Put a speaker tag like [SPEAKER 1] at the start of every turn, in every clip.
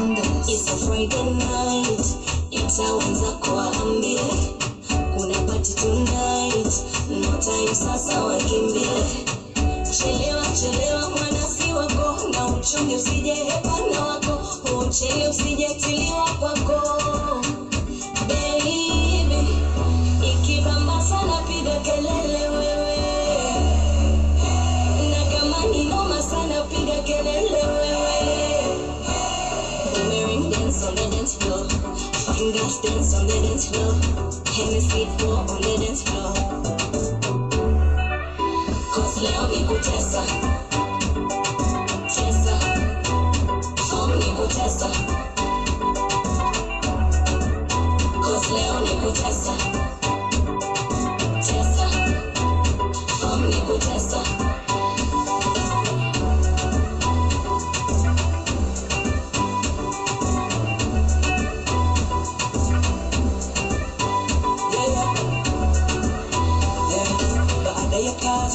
[SPEAKER 1] wonders.
[SPEAKER 2] It's a Friday night, itaanza kuwaambie kuna party tonight, no time sasa wakimbie. Chelewa chelewa mwana si wako, na uchunge usije hepana wako, uchele usijetiliwa dance on the dance floor. Fine girls dance on on the dance floor. Cause leo ni kutesa. Tesa. Form ni kutesa.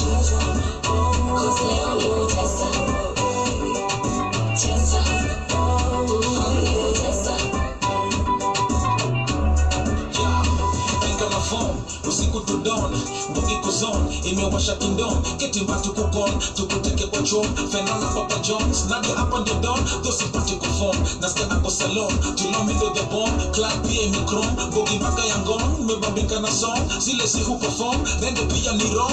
[SPEAKER 1] natesa,
[SPEAKER 3] dawn mbugi kuzon imewasha kingdom ketimba tukukon tukuteke kwa chom fenana papa jones nadia hapa ndio don thosipati kufom nasikia ako salon. Tulomindo the bomb club pia imikrom bogi mpaka ya ngong mebambika na song. Zile si huperform rende pia ni rom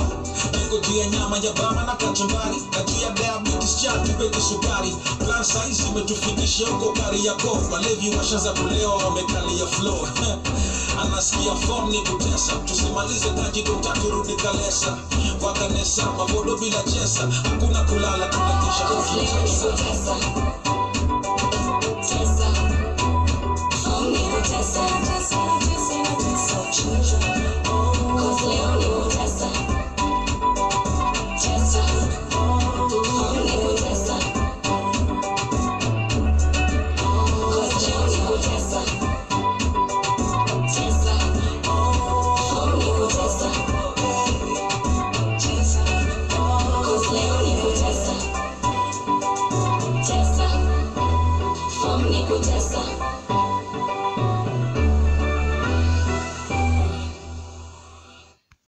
[SPEAKER 3] niko juu ya nyama ya bama na kachumbari na juu ya diabetes cha tupeke sukari plan size imetufikisha huko kari yako walevi washaza kulewa wamekalia flow anasikia form ni kutesa. Tusimalize taji dokta turudi kalesa. Kwa kanesa mavodo bila chesa. Hakuna kulala tunakisha
[SPEAKER 2] kutesa. Jesse.